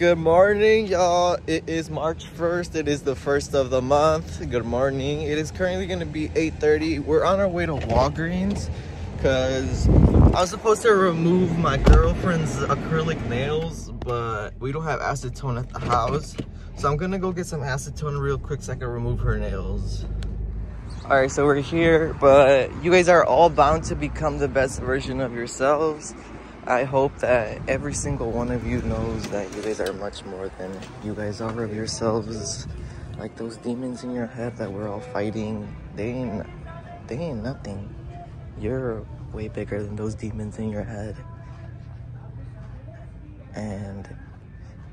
Good morning, y'all. It is March 1st. It is the first of the month. Good morning. It is currently going to be 8.30. We're on our way to Walgreens because I was supposed to remove my girlfriend's acrylic nails, but we don't have acetone at the house. So I'm going to go get some acetone real quick so I can remove her nails. All right, so we're here, but you guys are all bound to become the best version of yourselves. I hope that every single one of you knows that you guys are much more than you guys are of yourselves. Like those demons in your head that we're all fighting, they ain't, they ain't nothing. You're way bigger than those demons in your head. And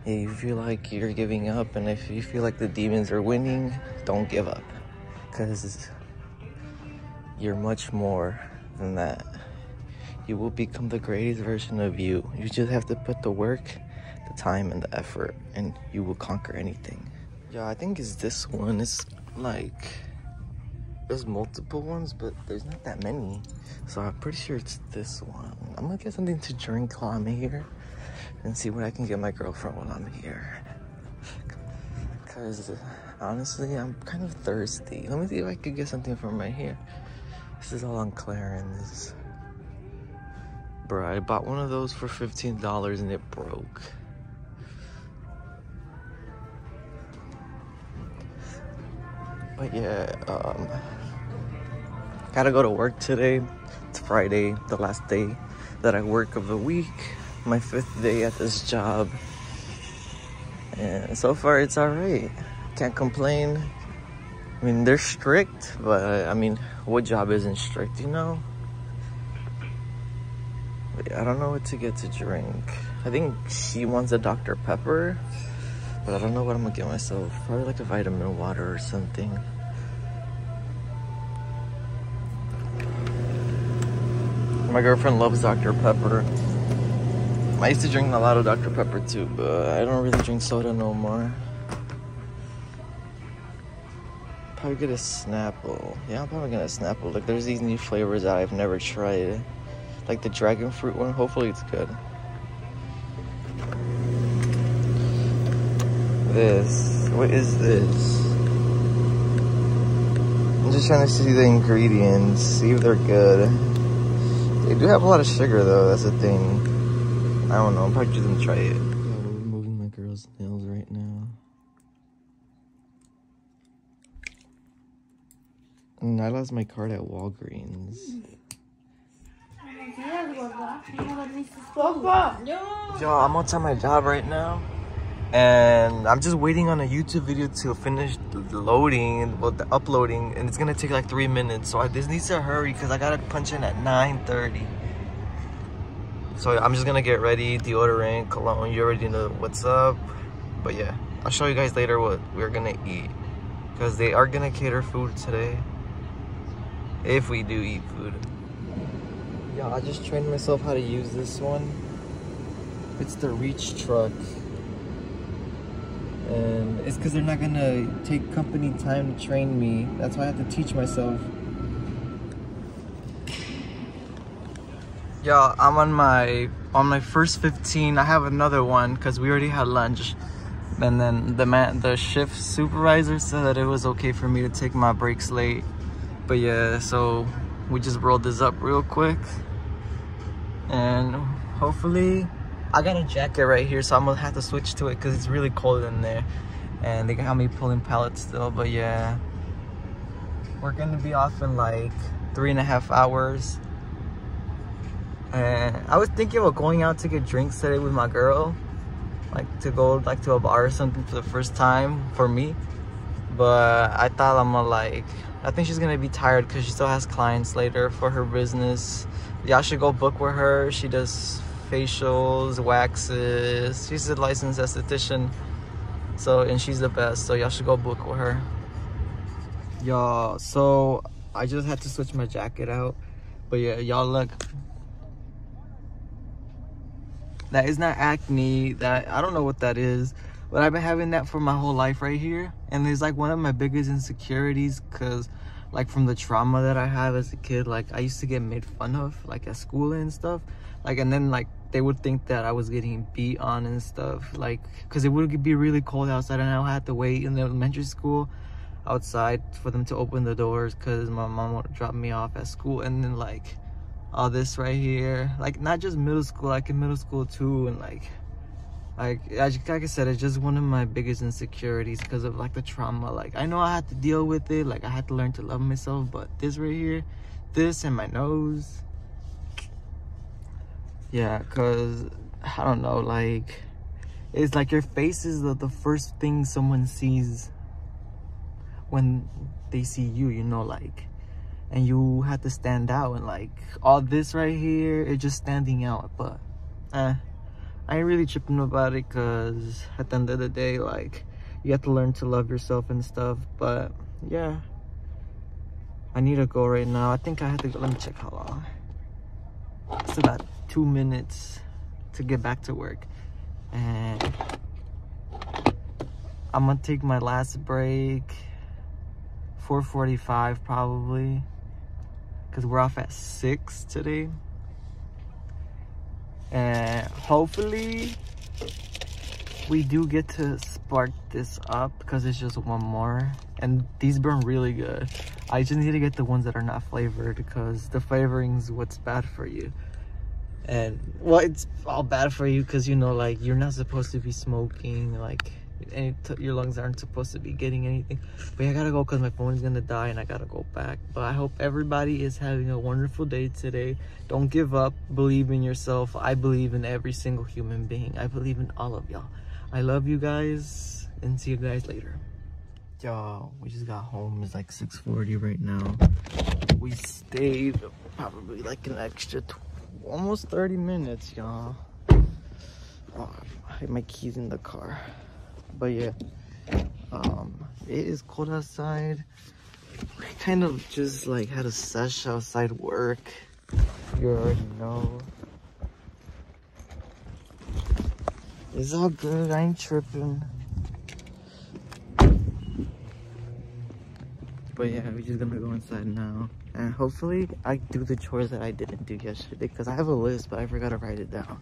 if you feel like you're giving up and if you feel like the demons are winning, don't give up. Because you're much more than that you will become the greatest version of you. You just have to put the work, the time, and the effort, and you will conquer anything. Yeah, I think it's this one. It's like there's multiple ones, but there's not that many. So I'm pretty sure it's this one. I'm gonna get something to drink while I'm here and see what I can get my girlfriend while I'm here. Cause honestly, I'm kind of thirsty. Let me see if I could get something from right here. This is all on Clarence. Bro, I bought one of those for $15 and it broke. But yeah, um, gotta go to work today. It's Friday, the last day that I work of the week. My fifth day at this job. And so far it's alright. Can't complain. I mean, they're strict, but I mean, what job isn't strict, you know? I don't know what to get to drink. I think she wants a Dr. Pepper, but I don't know what I'm gonna get myself. Probably like a vitamin water or something. My girlfriend loves Dr. Pepper. I used to drink a lot of Dr. Pepper too, but I don't really drink soda no more. Probably get a Snapple. Yeah, I'm probably gonna Snapple. Like, there's these new flavors that I've never tried like the dragon fruit one. Hopefully it's good. This, what is this? I'm just trying to see the ingredients, see if they're good. They do have a lot of sugar though, that's the thing. I don't know, I'm probably just gonna try it. Yeah, we're removing my girl's nails right now. And I lost my card at Walgreens. Yo, I'm outside my job right now. And I'm just waiting on a YouTube video to finish the loading, well, the uploading, and it's gonna take like three minutes. So I just need to hurry because I gotta punch in at 9.30. So I'm just gonna get ready, deodorant, cologne, you already know what's up. But yeah, I'll show you guys later what we're gonna eat. Because they are gonna cater food today. If we do eat food. Yeah, I just trained myself how to use this one. It's the reach truck. And it's because they're not gonna take company time to train me. That's why I have to teach myself. Yeah, I'm on my on my first 15. I have another one because we already had lunch. And then the man, the shift supervisor said that it was okay for me to take my breaks late. But yeah, so we just rolled this up real quick and hopefully I got a jacket right here so I'm gonna have to switch to it because it's really cold in there. And they got me pulling pallets still but yeah. We're gonna be off in like three and a half hours. And I was thinking about going out to get drinks today with my girl like to go like to a bar or something for the first time for me. But I thought I'm gonna like I think she's gonna be tired because she still has clients later for her business y'all should go book with her. She does facials, waxes. She's a licensed esthetician. So, and she's the best. So y'all should go book with her. Y'all, so I just had to switch my jacket out. But yeah, y'all look. That is not acne. That I don't know what that is. But I've been having that for my whole life right here. And it's like one of my biggest insecurities because like from the trauma that I have as a kid. Like I used to get made fun of like at school and stuff. Like and then like they would think that I was getting beat on and stuff. Like, because it would be really cold outside and I had to wait in the elementary school outside for them to open the doors because my mom would drop me off at school. And then, like, all this right here, like, not just middle school, like in middle school too. And, like, like, like I said, it's just one of my biggest insecurities because of, like, the trauma. Like, I know I had to deal with it. Like, I had to learn to love myself. But this right here, this and my nose yeah because i don't know like it's like your face is the, the first thing someone sees when they see you you know like and you have to stand out and like all this right here is just standing out but eh, i ain't really tripping about it because at the end of the day like you have to learn to love yourself and stuff but yeah. I need to go right now. I think i have to go let me check how long it's about two minutes to get back to work and I'm gonna take my last break 4:45 probably because we're off at 6 today and hopefully we do get to spark this up because it's just one more. And these burn really good. I just need to get the ones that are not flavored because the flavoring's what's bad for you. And well it's all bad for you because you know like you're not supposed to be smoking like any your lungs aren't supposed to be getting anything. But yeah, i gotta go because my phone is gonna die and i gotta go back. But i hope everybody is having a wonderful day today. Don't give up. Believe in yourself. I believe in every single human being. I believe in all of y'all. I love you guys and see you guys later. Y'all we just got home. It's like 6:40 right now. We stayed probably like an extra almost 30 minutes, y'all. Oh, my keys in the car. But yeah, um, it is cold outside. We kind of just like had a sesh outside work. You already know. It's all good, I ain't tripping. But yeah, we're just gonna go inside now. And hopefully I do the chores that I didn't do yesterday because I have a list, but I forgot to write it down.